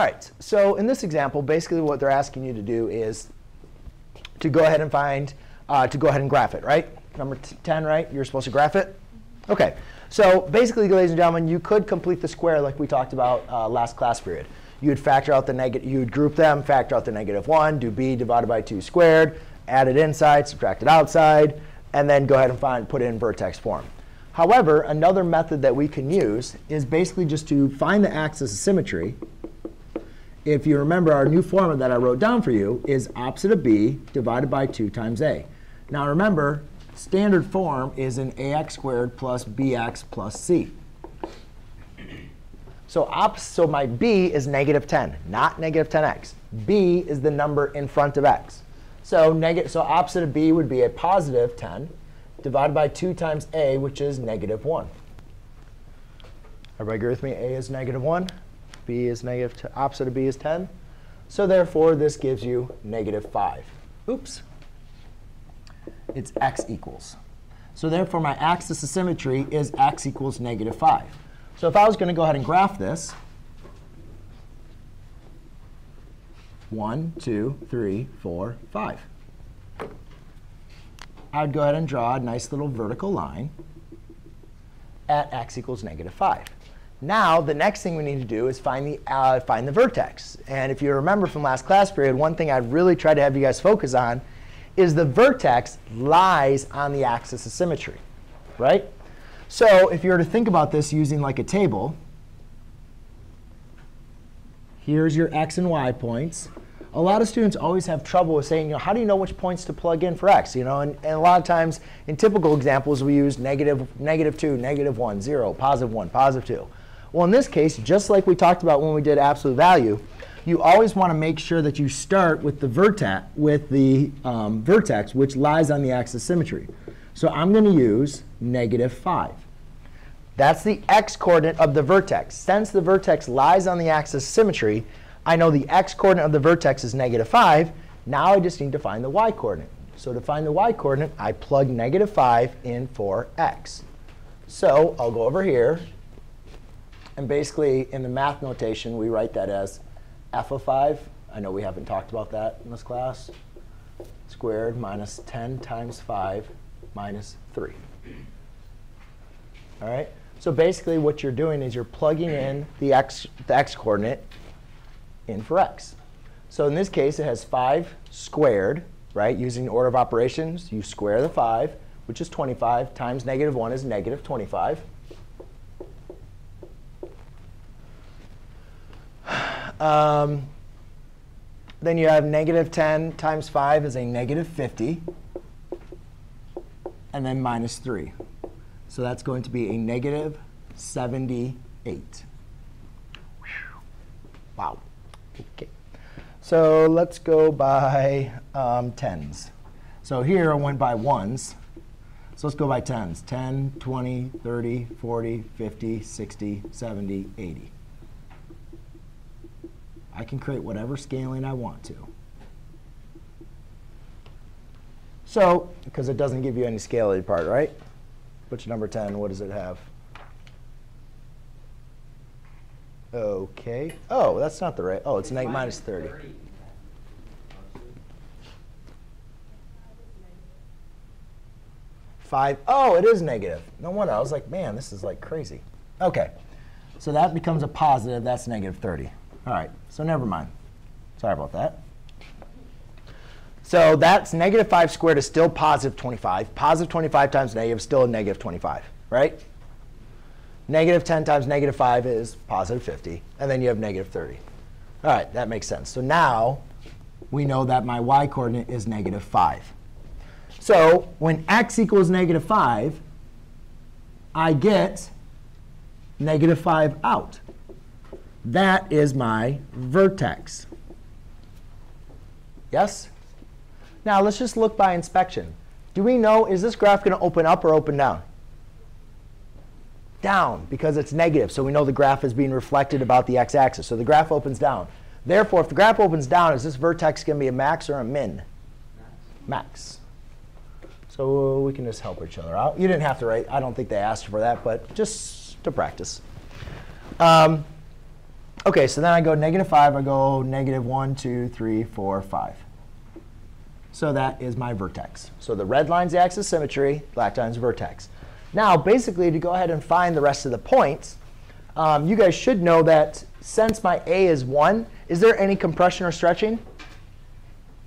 All right, so in this example, basically what they're asking you to do is to go ahead and find, uh, to go ahead and graph it, right? Number 10, right? You're supposed to graph it? OK, so basically, ladies and gentlemen, you could complete the square like we talked about uh, last class period. You'd factor out the negative, you'd group them, factor out the negative 1, do b divided by 2 squared, add it inside, subtract it outside, and then go ahead and find, put it in vertex form. However, another method that we can use is basically just to find the axis of symmetry. If you remember, our new formula that I wrote down for you is opposite of b divided by 2 times a. Now remember, standard form is an ax squared plus bx plus c. So, ops, so my b is negative 10, not negative 10x. b is the number in front of x. So, negative, so opposite of b would be a positive 10 divided by 2 times a, which is negative 1. Everybody agree with me? a is negative 1. B is negative, opposite of b is 10. So therefore, this gives you negative 5. Oops. It's x equals. So therefore, my axis of symmetry is x equals negative 5. So if I was going to go ahead and graph this, 1, 2, 3, 4, 5. I would go ahead and draw a nice little vertical line at x equals negative 5. Now, the next thing we need to do is find the, uh, find the vertex. And if you remember from last class period, one thing I'd really tried to have you guys focus on is the vertex lies on the axis of symmetry, right? So if you were to think about this using like a table, here's your x and y points. A lot of students always have trouble with saying, you know, how do you know which points to plug in for x? You know, and, and a lot of times in typical examples, we use negative, negative 2, negative 1, 0, positive 1, positive 2. Well, in this case, just like we talked about when we did absolute value, you always want to make sure that you start with the vertex, with the um, vertex, which lies on the axis of symmetry. So I'm going to use negative 5. That's the x-coordinate of the vertex. Since the vertex lies on the axis of symmetry, I know the x-coordinate of the vertex is negative 5. Now I just need to find the y-coordinate. So to find the y-coordinate, I plug negative 5 in for x. So I'll go over here. And basically, in the math notation, we write that as f of 5. I know we haven't talked about that in this class. Squared minus 10 times 5 minus 3. All right? So basically, what you're doing is you're plugging in the x, the x coordinate in for x. So in this case, it has 5 squared, right? Using order of operations, you square the 5, which is 25, times negative 1 is negative 25. Um, then you have negative 10 times 5 is a negative 50 and then minus 3. So that's going to be a negative 78. Wow. OK. So let's go by um, tens. So here I went by ones. So let's go by tens. 10, 20, 30, 40, 50, 60, 70, 80. I can create whatever scaling I want to. So, because it doesn't give you any scaling part, right? Which number 10, what does it have? OK. Oh, that's not the right. Oh, it's negative minus 30. Five. Oh, it is negative. No wonder. I was like, man, this is like crazy. OK. So that becomes a positive. That's negative 30. All right. So never mind. Sorry about that. So that's negative 5 squared is still positive 25. Positive 25 times negative is still a negative 25, right? Negative 10 times negative 5 is positive 50. And then you have negative 30. All right, that makes sense. So now we know that my y coordinate is negative 5. So when x equals negative 5, I get negative 5 out. That is my vertex. Yes? Now let's just look by inspection. Do we know, is this graph going to open up or open down? Down, because it's negative. So we know the graph is being reflected about the x-axis. So the graph opens down. Therefore, if the graph opens down, is this vertex going to be a max or a min? Max. So we can just help each other out. You didn't have to write. I don't think they asked for that, but just to practice. Um, Okay, so then I go negative 5, I go negative 1, 2, 3, 4, 5. So that is my vertex. So the red line's the axis symmetry, black line's vertex. Now, basically, to go ahead and find the rest of the points, um, you guys should know that since my A is 1, is there any compression or stretching?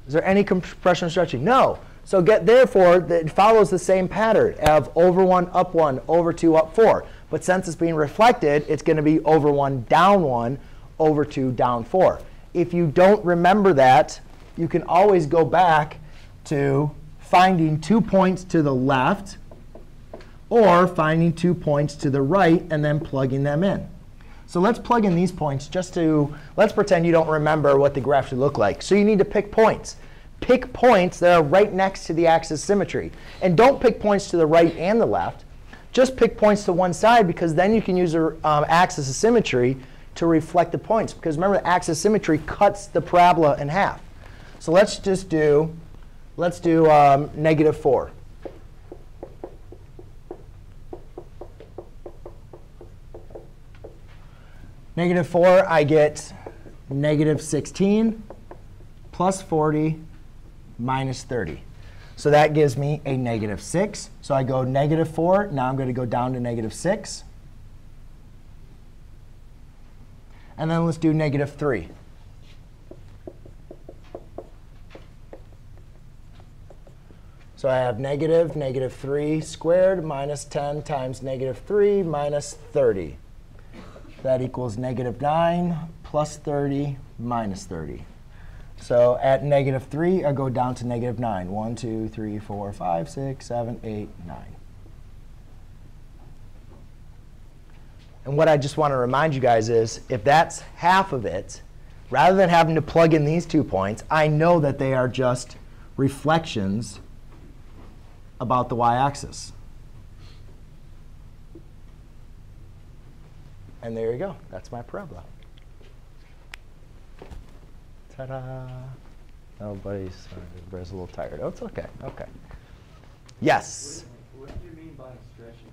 Is there any compression or stretching? No. So get therefore, it follows the same pattern of over 1, up 1, over 2, up 4. But since it's being reflected, it's going to be over 1, down 1, over 2, down 4. If you don't remember that, you can always go back to finding two points to the left or finding two points to the right and then plugging them in. So let's plug in these points just to, let's pretend you don't remember what the graph should look like. So you need to pick points. Pick points that are right next to the axis symmetry. And don't pick points to the right and the left. Just pick points to one side because then you can use the um, axis of symmetry to reflect the points. Because remember, the axis of symmetry cuts the parabola in half. So let's just do, let's do um, negative 4. Negative 4, I get negative 16 plus 40 minus 30. So that gives me a negative 6. So I go negative 4. Now I'm going to go down to negative 6. And then let's do negative 3. So I have negative, negative 3 squared minus 10 times negative 3 minus 30. That equals negative 9 plus 30 minus 30. So at negative 3, I go down to negative 9. 1, 2, 3, 4, 5, 6, 7, 8, 9. And what I just want to remind you guys is if that's half of it, rather than having to plug in these two points, I know that they are just reflections about the y-axis. And there you go. That's my parabola. Ta-da. Oh, buddy's sorry, everybody's a little tired. Oh, it's OK. OK. Yes? What do you mean by stretching